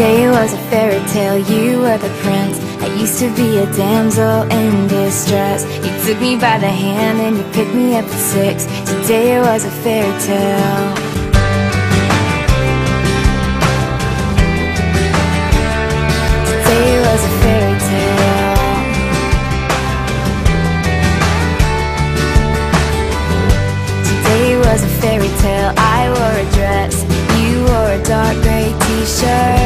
Today was a fairy tale, you were the prince. I used to be a damsel in distress. You took me by the hand and you picked me up at six. Today was a fairy tale. Today was a fairy tale. Today was a fairy tale. I wore a dress. You wore a dark gray t-shirt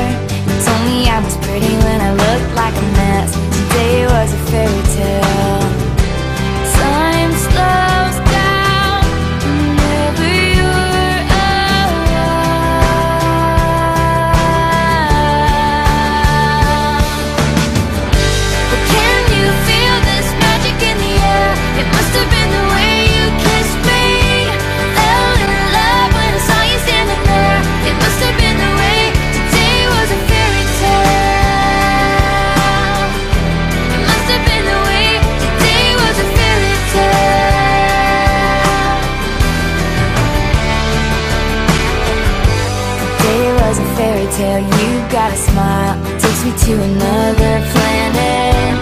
tale, you got a smile. Takes me to another planet.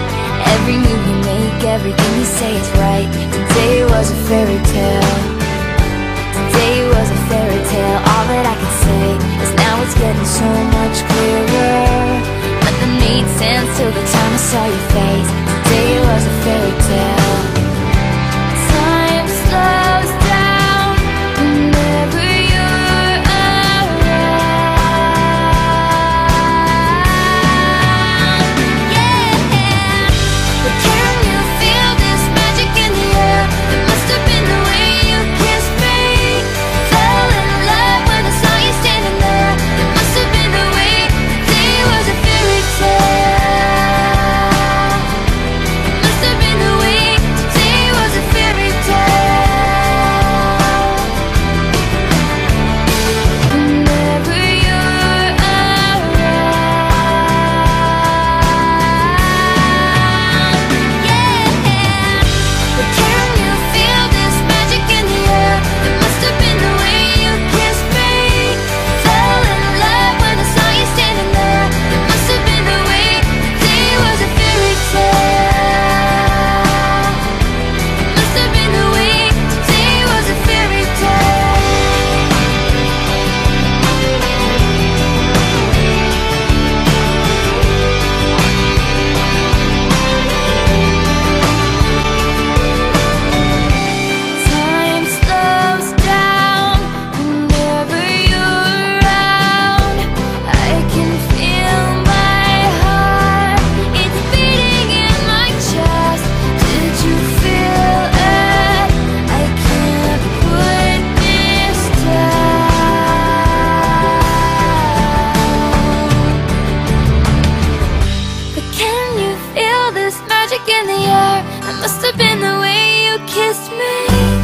Every move you make, everything you say is right. Today was a fairy tale. Today was a fairy tale. All that I could say is now it's getting so much clearer. Nothing made sense till the time I saw your It must have been the way you kissed me.